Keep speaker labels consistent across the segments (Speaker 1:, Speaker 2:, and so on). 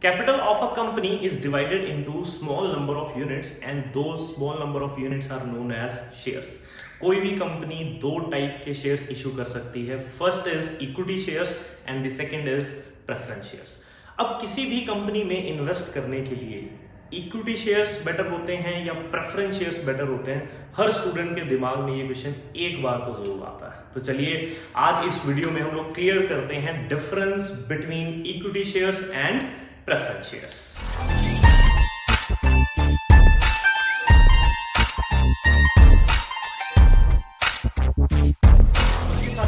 Speaker 1: capital of a company is divided into small number of units and those small number of units are known as shares. कोई भी company दो type के shares issue कर सकती है। First is equity shares and the second is preference shares अब किसी भी कंपनी में इन्वेस्ट करने के लिए इक्विटी शेयर्स बेटर होते हैं या प्रेफरेंस शेयर्स बेटर होते हैं, हर स्टूडेंट के दिमाग में ये क्वेश्चन एक बार तो ज़रूर आता है। तो चलिए, आज इस वीडियो में हम लोग क्लियर करते हैं difference between equity shares and shares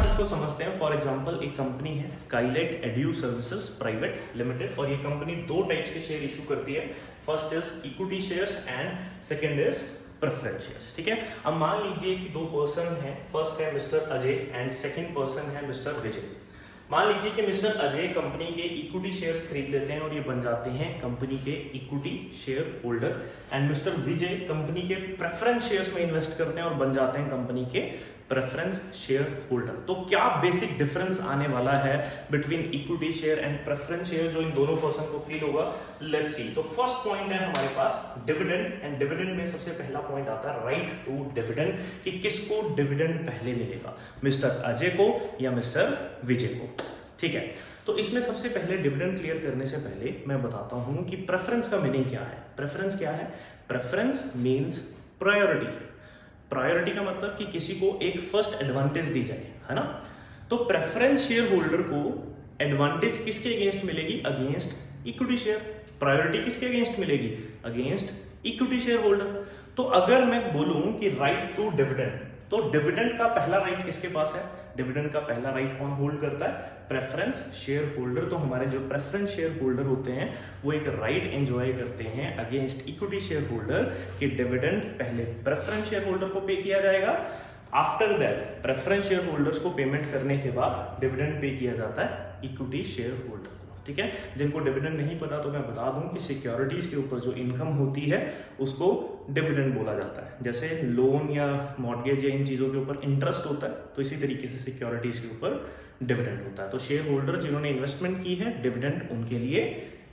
Speaker 1: इसको समझते हैं फॉर एग्जांपल एक कंपनी है Skylight Edu Services Private Limited और ये कंपनी दो टाइप्स के शेयर इशू करती है। First is equity shares and second is preference ठीक है? अब मान लीजिए कि दो पर्सन है फ़र्स्ट है mister Ajay and second person है मिस्टर विजय मान लीजिए कि मिस्टर अजय कंपनी के इक्विटी शेयर्स खरीद लेते हैं और ये बन जाते हैं कंपनी के equity share holder and mister Vijay company के प्रेफरेंस शेयर्स में इन्वेस्ट करते हैं और बन जाते हैं कंपनी के प्रेफरेंस शेयर होल्डर तो क्या बेसिक डिफरेंस आने वाला है between equity share and preference share जो इन दोनों पर्सन को फील होगा? लेट्स सी तो फ़र्स्ट पॉइंट है हमारे पास डिविडेंड एंड डिविडेंड में सबसे पहला पॉइंट आता है राइट टू डिविडेंड कि किसको डिविडेंड पहले मिलेगा? मिस्टर अजय को या मिस्टर विजय को? ठीक है? तो इसमें सबसे पहले डिविडेंड क्लियर करने से पहले मैं बताता हूँ कि प्रेफरेंस का मीनिंग क्या है? प्रेफरेंस क्या है? प्रेफरेंस मीन्स प्रायोरिटी प्रायोरिटी का मतलब कि किसी को एक फ़र्स्ट एडवांटेज दी जाए, है ना? तो प्रेफरेंस शेयर होल्डर को एडवांटेज किसके अगेंस्ट मिलेगी? अगेंस्ट इक्विटी शेयर प्रायोरिटी किसके अगेंस्ट मिलेगी? अगेंस्ट इक्विटी शेयर होल्डर तो अगर मैं बोलूँ कि राइट टू डिविडेंड तो डिविडेंड का पहला राइट किसके पास है? डिविडेंड का पहला राइट कौन होल्ड करता है? प्रेफरेंस शेयर होल्डर तो हमारे जो प्रेफरेंस शेयर होल्डर होते हैं, वो एक राइट right एंजॉय करते हैं अगेंस्ट इक्विटी शेयर होल्डर कि डिविडेंड पहले प्रेफरेंस शेयर होल्डर को पे किया जाएगा। After that preference share holders को पेमेंट करने के बाद डिविडेंड पे किया जाता है इक्विटी शेयर होल्डर ठीक है? जिनको डिविडेंड नहीं पता तो मैं बता दूँ कि सिक्योरिटीज के ऊपर जो इनकम होती है, उसको डिविडेंड बोला जाता है। जैसे लोन या मॉडगेज या इन चीज़ों के ऊपर इंटरेस्ट होता है तो इसी तरीके से सिक्योरिटीज के ऊपर डिविडेंड होता है। तो शेयर होल्डर जिन्होंने इन्वेस्टमेंट की है डिविडेंड उनके लिए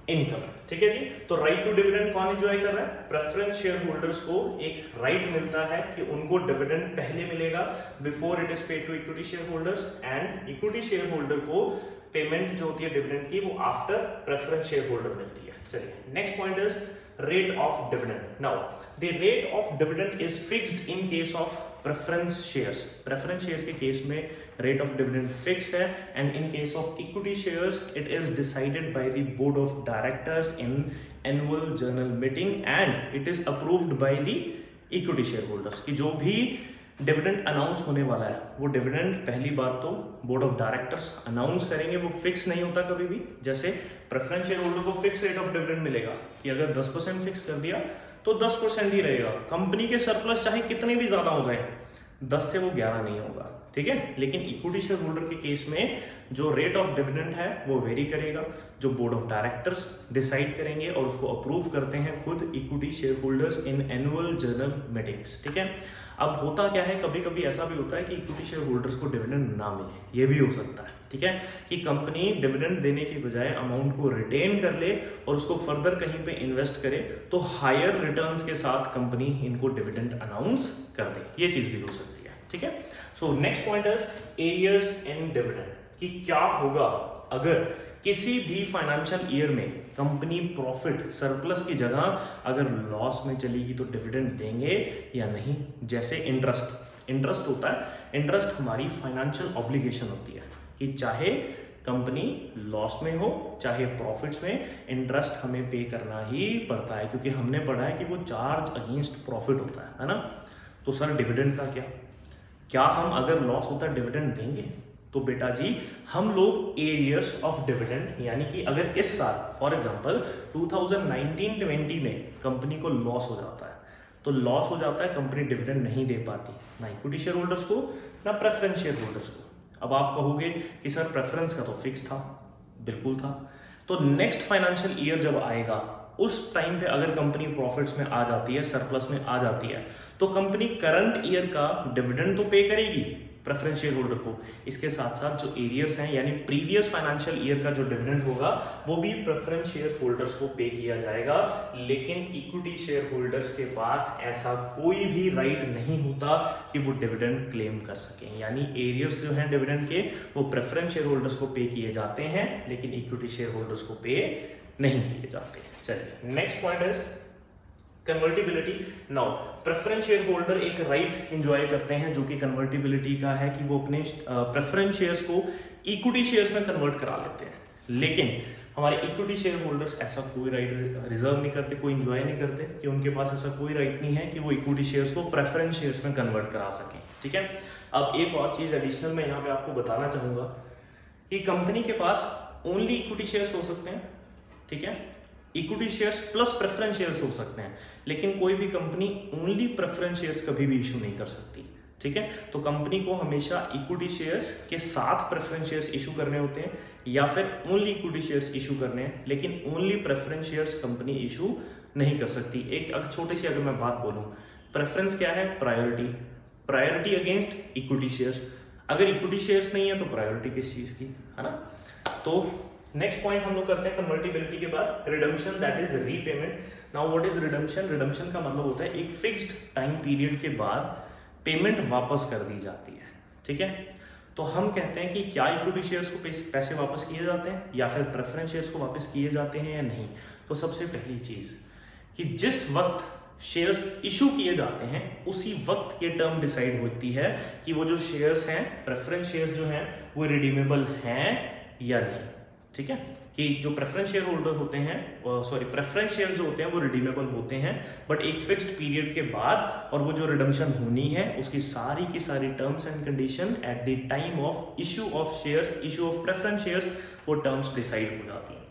Speaker 1: इनकम ठीक है जी? तो राइट टू डिविडेंड कौन एंजॉय कर रहा है? प्रेफरेंस शेयर होल्डर्स को एक राइट right मिलता है कि उनको डिविडेंड पहले मिलेगा before it is paid to equity share holders and equity share holder को पेमेंट जो होती है डिविडेंड की, वो आफ्टर प्रेफरेंस शेयर होल्डर मिलती है। चलिए next point is rate of dividend now the rate of dividend is fixed in case of preference shares preference shares के केस में रेट ऑफ़ डिविडेंड फिक्स है and in case of equity shares it is decided by the board of directors in annual general meeting and it is approved by the equity share holders की जो भी dividend announce होने वाला है। वो dividend पहली बात तो बोर्ड ऑफ़ डायरेक्टर्स अनाउंस करेंगे, वो फिक्स नहीं होता कभी भी। जैसे प्रेफरेंस शेयर होल्डर को फिक्स रेट ऑफ़ डिविडेंड मिलेगा, कि अगर 10 परसेंट फिक्स कर दिया तो 10 परसेंट ही रहेगा। कंपनी के सरप्लस चाहे कितने भी ज़्यादा हो जाए 10 से वो 11 नहीं होगा, ठीक है? लेकिन इक्विटी शेयर होल्डर के केस में जो रेट ऑफ़ डिविडेंड है, वो वेरी करेगा, जो बोर्ड ऑफ़ डायरेक्टर्स डिसाइड करेंगे और उसको अप्रूव करते हैं खुद equity share holders in annual general meetings ठीक है? अब होता क्या है कभी कभी ऐसा भी होता है कि इक्विटी शेयर होल्डर्स को डिविडेंड ना मिले, ये भी हो सकता है, ठीक है? कि कंपनी डिविडेंड देने के बजाय अमाउंट को रिटेन कर ले और उसको फर्दर कहीं पे इन्वेस्ट करे तो हायर रिटर्न्स के साथ कंपनी इनको डिविडेंड अनाउंस कर दे, ये चीज़ भी हो सकती है, ठीक है? So next point is arrears in dividend कि क्या होगा अगर किसी भी फाइनेंशियल ईयर में कंपनी प्रॉफिट सरप्लस की जगह अगर लॉस में चलेगी तो डिविडेंड देंगे या नहीं? जैसे इंटरेस्ट इंटरेस्ट होता है इंटरेस्ट हमारी फाइनेंशियल ऑब्लिगेशन होती है कि चाहे कंपनी लॉस में हो, चाहे प्रॉफिट्स में इंटरेस्ट हमें पे करना ही पड़ता है क्योंकि हमने पढ़ा है कि वो चार्ज अगेंस्ट प्रॉफिट होता है है ना? तो सर डिविडेंड का क्या? क्या हम अगर लॉस होता है डिविडेंड देंगे? तो बेटा जी, हम लोग एरियर्स ऑफ़ डिविडेंड यानी कि अगर इस साल फॉर एग्जांपल 2019-20 में कंपनी को लॉस हो जाता है तो लॉस हो जाता है कंपनी डिविडेंड नहीं दे पाती, ना इक्विटी शेयर होल्डर्स को, ना प्रेफरेंस शेयर होल्डर्स को। अब आप कहोगे कि सर प्रेफरेंस का तो फिक्स था, बिल्कुल था। तो नेक्स्ट फाइनेंशियल ईयर जब आएगा, उस टाइम पे अगर कंपनी प्रॉफिट्स में आ जाती है सरप्लस में आ जाती है तो कंपनी करंट ईयर का डिविडेंड तो पे करेगी। प्रेफरेंस शेयर होल्डर को। इसके साथ साथ जो एरियर्स हैं, यानी प्रीवियस फाइनेंशियल ईयर का जो डिविडेंड होगा, वो भी प्रेफरेंस शेयर होल्डर्स को पे किया जाएगा। लेकिन इक्विटी शेयर होल्डर्स के पास ऐसा कोई भी राइट नहीं होता कि वो डिविडेंड क्लेम कर सकें। यानी एरियर्स जो हैं डिविडेंड के, वो प्रेफरेंस शेयर होल्डर्स को पे किए जाते हैं, लेकिन इक्विटी शेयर होल्डर्स को पे नहीं किए जाते। चलिए नेक्स्ट पॉइंट है convertibility now preference share holder एक राइट एंजॉय करते हैं जो कि कन्वर्टिबिलिटी का है कि वो अपने प्रेफरेंस शेयर्स को इक्विटी शेयर्स में कन्वर्ट करा लेते हैं। लेकिन हमारे इक्विटी शेयर होल्डर्स ऐसा कोई राइट रिज़र्व नहीं करते, कोई इंजॉय नहीं करते कि उनके पास ऐसा कोई राइट नहीं है कि वो इक्विटी शेयर्स को प्रेफरेंस शेयर्स में कन्वर्ट करा सकें। ठीक है? अब एक और चीज़ एडिशनल मैं यहाँ पे आपको बताना चाहूँगा कि कंपनी के पास ओनली इक्विटी शेयर्स हो सकते हैं। ठीक है? Equity shares plus preference shares हो सकते हैं, लेकिन कोई भी कंपनी ओनली प्रेफरेंस शेयर्स कभी भी इशू नहीं कर सकती, ठीक है? तो कंपनी को हमेशा इक्विटी शेयर्स के साथ प्रेफरेंस शेयर्स इशू करने होते हैं, या फिर ओनली इक्विटी शेयर्स इशू करने हैं, लेकिन only preference shares company issue नहीं कर सकती। एक छोटी सी अगर मैं बात बोलूँ प्रेफरेंस क्या है? Priority priority against equity shares अगर इक्विटी शेयर्स नहीं है तो प्रायोरिटी किस चीज़ की? है ना? तो नेक्स्ट पॉइंट हम लोग करते हैं कन्वर्टिबिलिटी के बाद redemption that is repayment now what is redemption redemption का मतलब होता है एक फिक्स्ड टाइम पीरियड के बाद पेमेंट वापस कर दी जाती है। ठीक है? तो हम कहते हैं कि क्या इक्विटी शेयर्स को पैसे वापस किए जाते हैं या फिर प्रेफरेंस शेयर्स को वापस किए जाते हैं या नहीं? तो सबसे पहली चीज़ कि जिस वक्त शेयर्स इशू किए जाते हैं, उसी वक्त ये टर्म डिसाइड होती है कि वो जो शेयर्स हैं प्रेफरेंस शेयर्स जो हैं, वो रिडीमेबल हैं या नहीं। ठीक है? कि जो प्रेफरेंस शेयर होल्डर होते हैं सॉरी प्रेफरेंस शेयर जो होते हैं, वो रिडीमेबल होते हैं बट एक फिक्स्ड पीरियड के बाद और वो जो रिडम्शन होनी है, उसकी सारी की सारी terms and condition at the time of issue of shares issue of preference shares वो टर्म्स डिसाइड हो जाती हैं।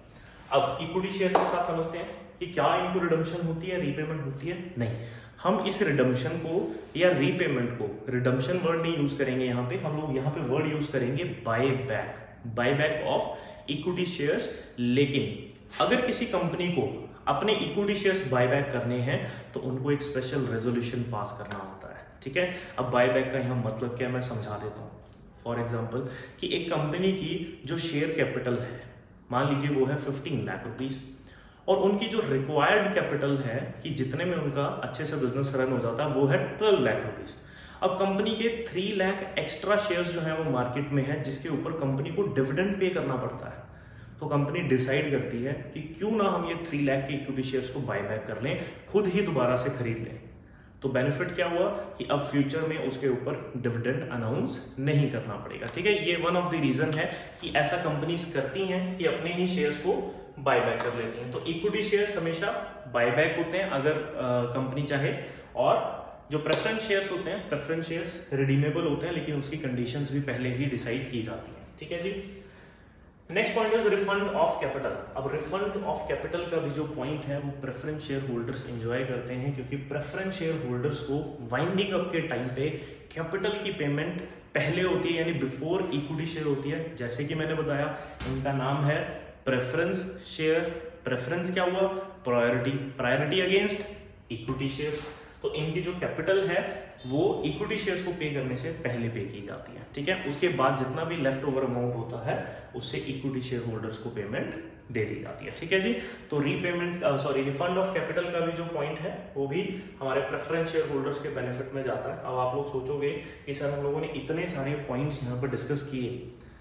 Speaker 1: अब इक्विटी शेयर्स के साथ समझते हैं कि क्या इनको रिडम्शन होती है रीपेमेंट होती है? नहीं। हम इस रिडम्शन को या रीपेमेंट को रिडम्शन वर्ड नहीं यूज़ करेंगे यहाँ पे, हम लोग यहाँ पे वर्ड यूज़ करेंगे buy back buy back of equity shares लेकिन अगर किसी कंपनी को अपने इक्विटी शेयर्स बायबैक करने हैं तो उनको एक स्पेशल रेजोल्यूशन पास करना होता है, ठीक है? अब बायबैक का यहाँ मतलब क्या मैं समझा देता हूँ। फॉर एग्ज़ाम्पल कि एक कंपनी की जो शेयर कैपिटल है, मान लीजिए वो है फिफ्टीन लाख रुपीज़ और उनकी जो रिक्वायर्ड कैपिटल है, कि जितने में उनका अच्छे से बिज़नेस रन हो जाता है वो है ट्वेल्व लाख रुपीज़ अब कंपनी के थ्री लाख एक्स्ट्रा शेयर्स जो है वो मार्केट में है, जिसके ऊपर कंपनी को डिविडेंड पे करना पड़ता है। तो कंपनी डिसाइड करती है कि क्यों ना हम ये थ्री लाख के इक्विटी शेयर्स को बाय बैक कर लें, खुद ही दोबारा से खरीद लें। तो बेनिफिट क्या हुआ कि अब फ्यूचर में उसके ऊपर डिविडेंड अनाउंस नहीं करना पड़ेगा। ठीक है, ये वन ऑफ़ द रीजन है कि ऐसा कंपनीज़ करती हैं कि अपने ही शेयर्स को बाय बैक कर लेती हैं। तो इक्विटी शेयर्स हमेशा बाय बैक होते हैं अगर कंपनी चाहे और जो प्रेफरेंस शेयर्स होते हैं प्रेफरेंस शेयर्स रिडीमेबल होते हैं, लेकिन उसकी कंडीशंस भी पहले ही डिसाइड की जाती हैं। ठीक है जी? Next point is refund of capital अब रिफंड ऑफ़ कैपिटल का भी जो पॉइंट है, वो प्रेफरेंस शेयर होल्डर्स एंजॉय करते हैं, क्योंकि प्रेफरेंस शेयर होल्डर्स को वाइंडिंग अप के टाइम पे कैपिटल की पेमेंट पहले होती है, यानी बिफोर इक्विटी शेयर होती है। जैसे कि मैंने बताया, इनका नाम है प्रेफरेंस शेयर प्रेफरेंस क्या हुआ? Priority priority against equity share तो इनकी जो कैपिटल है, वो इक्विटी शेयर्स को पे करने से पहले पे की जाती है, ठीक है? उसके बाद जितना भी लेफ़्ट ओवर अमाउंट होता है, उससे इक्विटी शेयर होल्डर्स को पेमेंट दे दी जाती है, ठीक है जी? तो repayment sorry refund of capital का भी जो पॉइंट है, वो भी हमारे प्रेफरेंस शेयर होल्डर्स के बेनिफिट में जाता है। अब आप लोग सोचोगे कि सर हम लोगों ने इतने सारे पॉइंट्स यहाँ पर डिस्कस किए,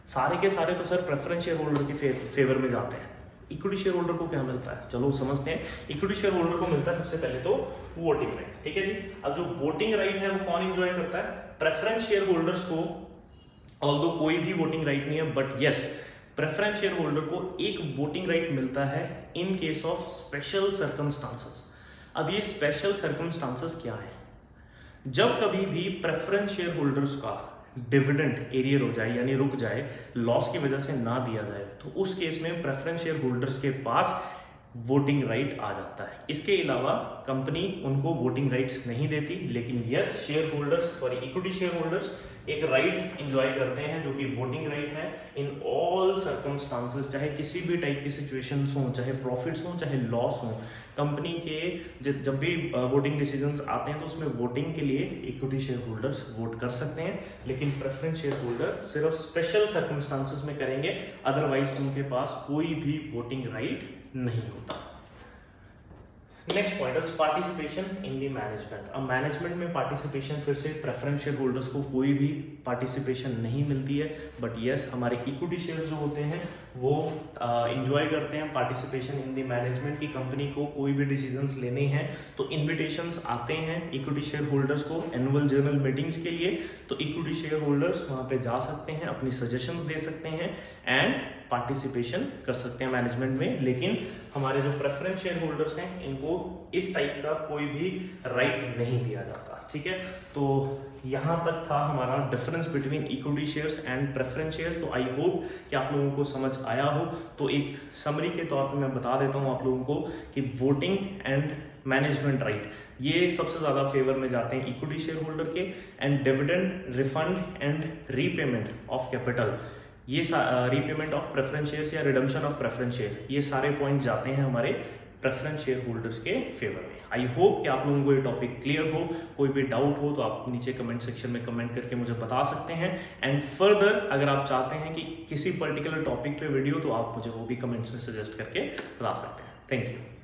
Speaker 1: सारे के सारे तो सर प्रेफरेंस शेयर होल्डर के फेवर में जाते हैं। इक्विटी शेयर होल्डर को क्या मिलता है? चलो समझते हैं। इक्विटी शेयर होल्डर को मिलता है सबसे पहले तो वोटिंग राइट ठीक है जी? अब जो वोटिंग राइट है, वो कौन इंजॉय करता है? प्रेफरेंस शेयर होल्डर्स को ऑल कोई भी वोटिंग राइट नहीं है but yes preference share holder को एक वोटिंग राइट मिलता है in case of special circumstances अब ये स्पेशल सर्कमस्टांसेस क्या है? जब कभी भी प्रेफरेंस शेयर होल्डर्स का डिविडेंड एरियर हो जाए, यानी रुक जाए लॉस की वजह से ना दिया जाए तो उस केस में प्रेफरेंस शेयर होल्डर्स के पास वोटिंग राइट आ जाता है। इसके अलावा कंपनी उनको वोटिंग राइट्स नहीं देती, लेकिन yes share holders sorry equity share holders एक राइट इंजॉय करते हैं, जो कि वोटिंग राइट है। इन ऑल सर्कमस्टांसेस चाहे किसी भी टाइप की सिचुएशन हो, चाहे प्रॉफिट्स हो, चाहे लॉस हो कंपनी के जब भी वोटिंग डिसीजंस आते हैं तो उसमें वोटिंग के लिए इक्विटी शेयर होल्डर्स वोट कर सकते हैं। लेकिन प्रेफरेंस शेयर होल्डर सिर्फ़ स्पेशल सर्कमस्टांसेस में करेंगे अदरवाइज़ उनके पास कोई भी वोटिंग राइट नहीं होता। Next point participation in the management अब मैनेजमेंट में पार्टिसिपेशन फिर से प्रेफरेंस शेयर होल्डर्स को कोई भी पार्टिसिपेशन नहीं मिलती है बट यस yes, हमारे इक्विटी शेयर जो होते हैं वो इंजॉय uh, करते हैं पार्टिसिपेशन इन दी मैनेजमेंट की कंपनी को कोई भी डिसीजंस लेने हैं तो इन्विटेशंस आते हैं इक्विटी शेयर होल्डर्स को एनुअल जर्नल मीटिंग्स के लिए तो इक्विटी शेयर होल्डर्स वहाँ पे जा सकते हैं अपनी सजेशंस दे सकते हैं एंड पार्टिसिपेशन कर सकते हैं मैनेजमेंट में, लेकिन हमारे जो प्रेफरेंस शेयर होल्डर्स हैं, इनको इस टाइप का कोई भी राइट नहीं दिया जाता, ठीक है? तो यहाँ तक था हमारा difference between equity shares and preference shares तो आई होप कि आप लोगों को समझ आया हो। तो एक समरी के तौर पे मैं बता देता हूँ आप लोगों को कि वोटिंग एंड मैनेजमेंट राइट ये सबसे ज़्यादा फेवर में जाते हैं इक्विटी शेयर होल्डर के and dividend refund and repayment of capital ये रीपेमेंट ऑफ़ प्रेफरेंस शेयर्स या रिडम्शन ऑफ़ प्रेफरेंस शेयर ये सारे पॉइंट जाते हैं हमारे प्रेफरेंस शेयर होल्डर्स के फेवर में। आई होप कि आप लोगों को ये टॉपिक क्लियर हो। कोई भी डाउट हो तो आप नीचे कमेंट सेक्शन में कमेंट करके मुझे बता सकते हैं। एंड फर्दर अगर आप चाहते हैं कि किसी पर्टिकुलर टॉपिक पे वीडियो तो आप मुझे वो भी कमेंट्स में सजेस्ट करके बता सकते हैं। Thank you